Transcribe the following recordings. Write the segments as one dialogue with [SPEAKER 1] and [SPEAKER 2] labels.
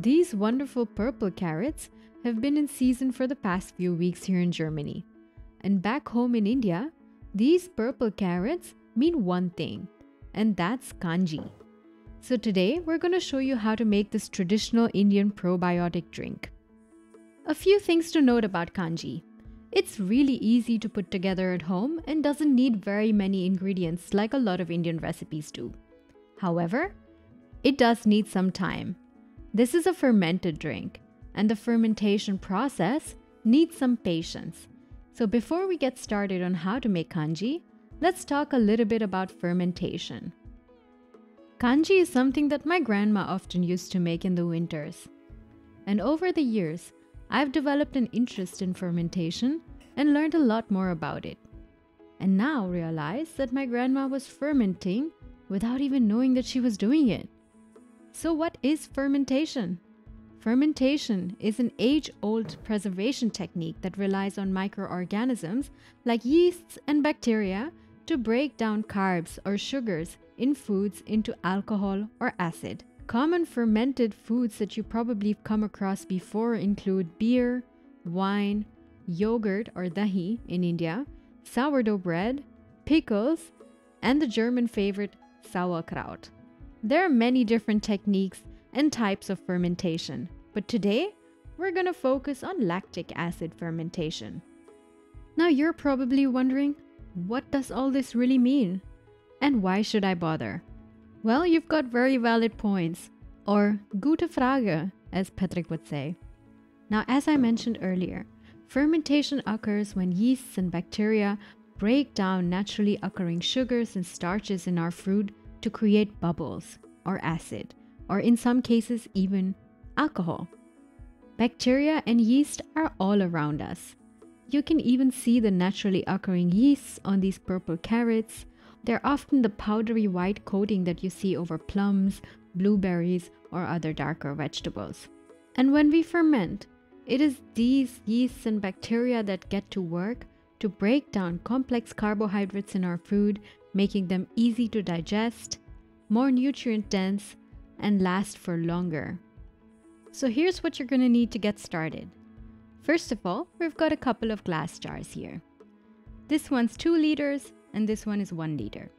[SPEAKER 1] These wonderful purple carrots have been in season for the past few weeks here in Germany. And back home in India, these purple carrots mean one thing, and that's kanji. So today we're going to show you how to make this traditional Indian probiotic drink. A few things to note about kanji. It's really easy to put together at home and doesn't need very many ingredients like a lot of Indian recipes do. However, it does need some time. This is a fermented drink, and the fermentation process needs some patience. So before we get started on how to make kanji, let's talk a little bit about fermentation. Kanji is something that my grandma often used to make in the winters. And over the years, I've developed an interest in fermentation and learned a lot more about it. And now realize that my grandma was fermenting without even knowing that she was doing it. So, what is fermentation? Fermentation is an age old preservation technique that relies on microorganisms like yeasts and bacteria to break down carbs or sugars in foods into alcohol or acid. Common fermented foods that you probably come across before include beer, wine, yogurt or dahi in India, sourdough bread, pickles, and the German favorite sauerkraut. There are many different techniques and types of fermentation, but today we're going to focus on lactic acid fermentation. Now you're probably wondering, what does all this really mean? And why should I bother? Well, you've got very valid points, or gute Frage, as Patrick would say. Now, as I mentioned earlier, fermentation occurs when yeasts and bacteria break down naturally occurring sugars and starches in our food to create bubbles or acid, or in some cases, even alcohol. Bacteria and yeast are all around us. You can even see the naturally occurring yeasts on these purple carrots. They're often the powdery white coating that you see over plums, blueberries, or other darker vegetables. And when we ferment, it is these yeasts and bacteria that get to work to break down complex carbohydrates in our food, making them easy to digest, more nutrient dense, and last for longer. So here's what you're going to need to get started. First of all, we've got a couple of glass jars here. This one's 2 liters and this one is 1 liter.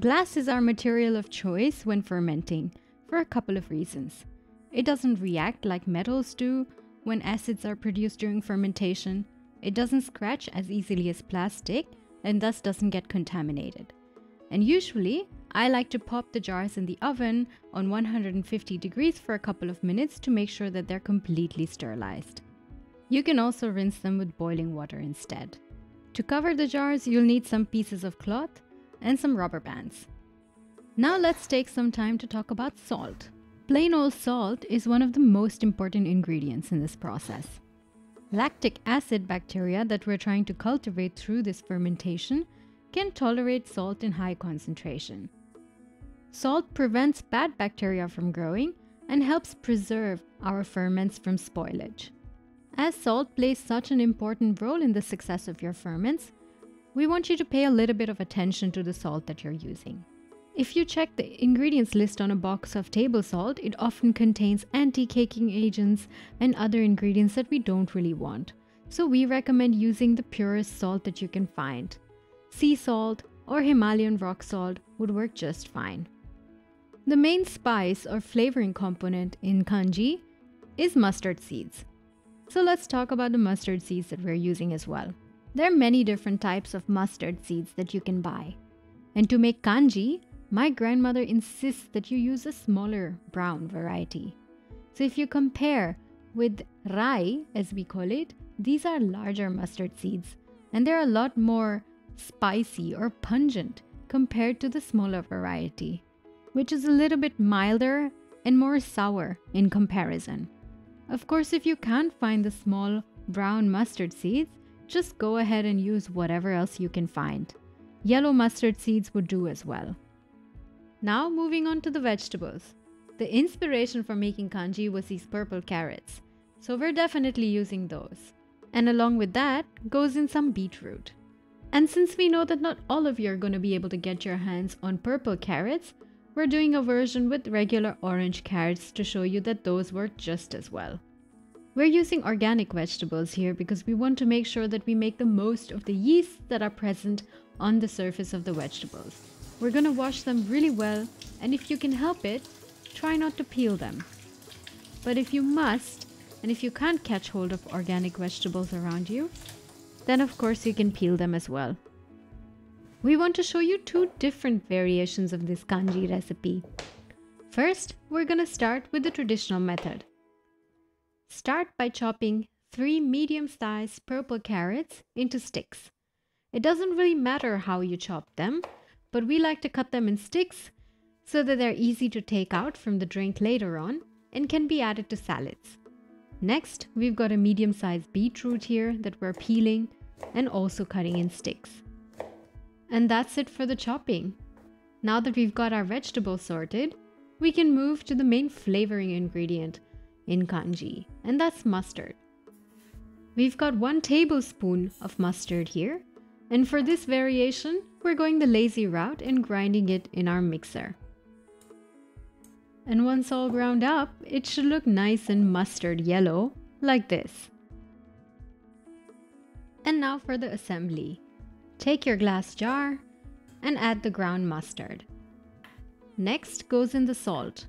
[SPEAKER 1] Glass is our material of choice when fermenting for a couple of reasons. It doesn't react like metals do when acids are produced during fermentation, it doesn't scratch as easily as plastic and thus doesn't get contaminated. And usually, I like to pop the jars in the oven on 150 degrees for a couple of minutes to make sure that they're completely sterilized. You can also rinse them with boiling water instead. To cover the jars, you'll need some pieces of cloth and some rubber bands. Now let's take some time to talk about salt. Plain old salt is one of the most important ingredients in this process. Lactic acid bacteria that we're trying to cultivate through this fermentation can tolerate salt in high concentration. Salt prevents bad bacteria from growing and helps preserve our ferments from spoilage. As salt plays such an important role in the success of your ferments, we want you to pay a little bit of attention to the salt that you're using. If you check the ingredients list on a box of table salt, it often contains anti-caking agents and other ingredients that we don't really want. So we recommend using the purest salt that you can find. Sea salt or Himalayan rock salt would work just fine. The main spice or flavoring component in kanji is mustard seeds. So let's talk about the mustard seeds that we're using as well. There are many different types of mustard seeds that you can buy. And to make kanji, my grandmother insists that you use a smaller brown variety. So if you compare with rai, as we call it, these are larger mustard seeds and they're a lot more spicy or pungent compared to the smaller variety, which is a little bit milder and more sour in comparison. Of course, if you can't find the small brown mustard seeds, just go ahead and use whatever else you can find. Yellow mustard seeds would do as well. Now moving on to the vegetables. The inspiration for making kanji was these purple carrots, so we're definitely using those. And along with that goes in some beetroot. And since we know that not all of you are going to be able to get your hands on purple carrots, we're doing a version with regular orange carrots to show you that those work just as well. We're using organic vegetables here because we want to make sure that we make the most of the yeasts that are present on the surface of the vegetables. We're gonna wash them really well and if you can help it, try not to peel them. But if you must, and if you can't catch hold of organic vegetables around you, then of course you can peel them as well. We want to show you two different variations of this kanji recipe. First, we're gonna start with the traditional method. Start by chopping three medium-sized purple carrots into sticks. It doesn't really matter how you chop them, but we like to cut them in sticks so that they're easy to take out from the drink later on and can be added to salads. Next, we've got a medium-sized beetroot here that we're peeling and also cutting in sticks. And that's it for the chopping. Now that we've got our vegetables sorted, we can move to the main flavoring ingredient in kanji, and that's mustard. We've got one tablespoon of mustard here, and for this variation, we're going the lazy route and grinding it in our mixer. And once all ground up, it should look nice and mustard yellow, like this. And now for the assembly. Take your glass jar and add the ground mustard. Next goes in the salt.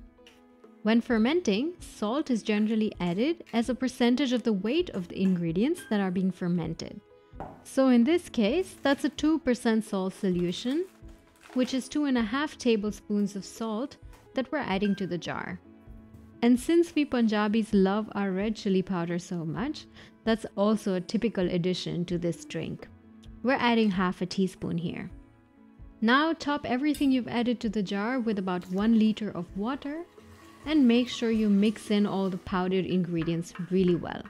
[SPEAKER 1] When fermenting, salt is generally added as a percentage of the weight of the ingredients that are being fermented. So in this case, that's a 2% salt solution, which is 2.5 tablespoons of salt that we're adding to the jar. And since we Punjabis love our red chili powder so much, that's also a typical addition to this drink. We're adding half a teaspoon here. Now top everything you've added to the jar with about 1 liter of water and make sure you mix in all the powdered ingredients really well.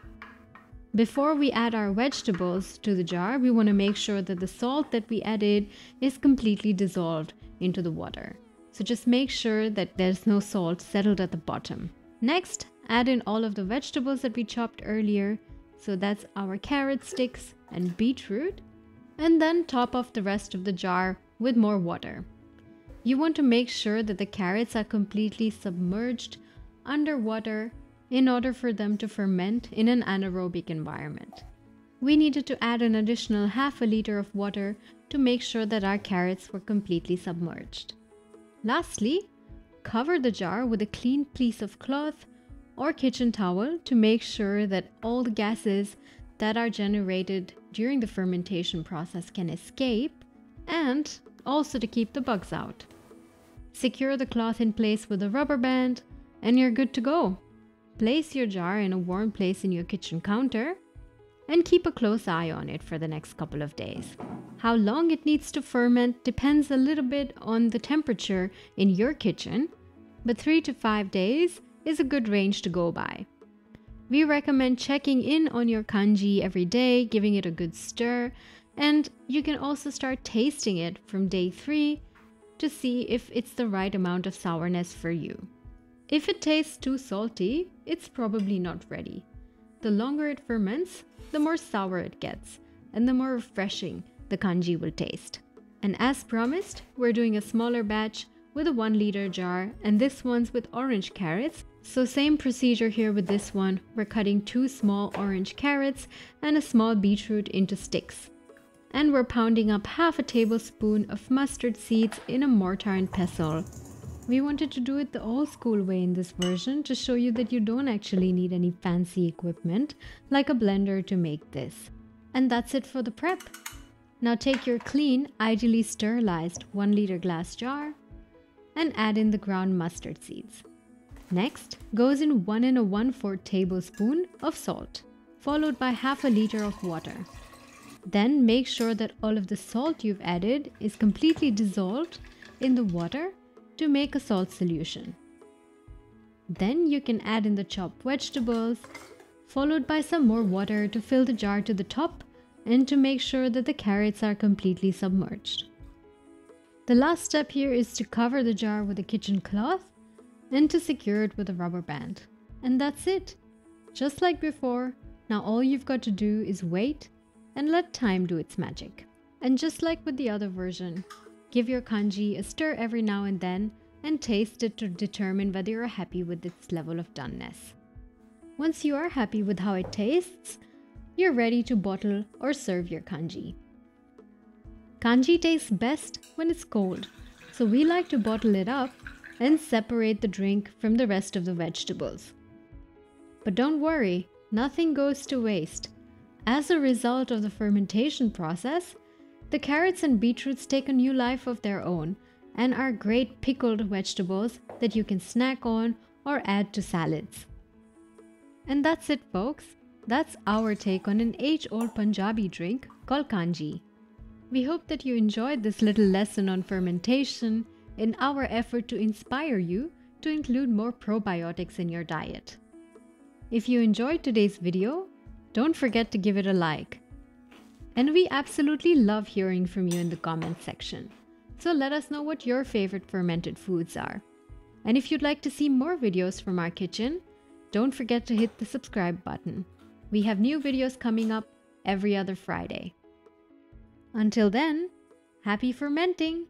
[SPEAKER 1] Before we add our vegetables to the jar, we want to make sure that the salt that we added is completely dissolved into the water. So just make sure that there's no salt settled at the bottom. Next, add in all of the vegetables that we chopped earlier. So that's our carrot sticks and beetroot. And then top off the rest of the jar with more water. You want to make sure that the carrots are completely submerged underwater in order for them to ferment in an anaerobic environment. We needed to add an additional half a liter of water to make sure that our carrots were completely submerged. Lastly, cover the jar with a clean piece of cloth or kitchen towel to make sure that all the gases that are generated during the fermentation process can escape and also to keep the bugs out. Secure the cloth in place with a rubber band and you're good to go. Place your jar in a warm place in your kitchen counter and keep a close eye on it for the next couple of days. How long it needs to ferment depends a little bit on the temperature in your kitchen, but 3 to 5 days is a good range to go by. We recommend checking in on your kanji every day, giving it a good stir, and you can also start tasting it from day 3 to see if it's the right amount of sourness for you. If it tastes too salty, it's probably not ready. The longer it ferments, the more sour it gets, and the more refreshing the kanji will taste. And as promised, we're doing a smaller batch with a 1 liter jar, and this one's with orange carrots. So same procedure here with this one. We're cutting two small orange carrots and a small beetroot into sticks and we're pounding up half a tablespoon of mustard seeds in a mortar and pestle. We wanted to do it the old school way in this version to show you that you don't actually need any fancy equipment like a blender to make this. And that's it for the prep. Now take your clean, ideally sterilized 1 liter glass jar and add in the ground mustard seeds. Next goes in 1 and a 1 4 tablespoon of salt, followed by half a liter of water. Then make sure that all of the salt you've added is completely dissolved in the water to make a salt solution. Then you can add in the chopped vegetables, followed by some more water to fill the jar to the top and to make sure that the carrots are completely submerged. The last step here is to cover the jar with a kitchen cloth and to secure it with a rubber band. And that's it. Just like before, now all you've got to do is wait and let time do its magic. And just like with the other version, give your kanji a stir every now and then and taste it to determine whether you're happy with its level of doneness. Once you are happy with how it tastes, you're ready to bottle or serve your kanji. Kanji tastes best when it's cold, so we like to bottle it up and separate the drink from the rest of the vegetables. But don't worry, nothing goes to waste. As a result of the fermentation process, the carrots and beetroots take a new life of their own and are great pickled vegetables that you can snack on or add to salads. And that's it, folks. That's our take on an age old Punjabi drink called kanji. We hope that you enjoyed this little lesson on fermentation in our effort to inspire you to include more probiotics in your diet. If you enjoyed today's video, don't forget to give it a like. And we absolutely love hearing from you in the comments section. So let us know what your favorite fermented foods are. And if you'd like to see more videos from our kitchen, don't forget to hit the subscribe button. We have new videos coming up every other Friday. Until then, happy fermenting!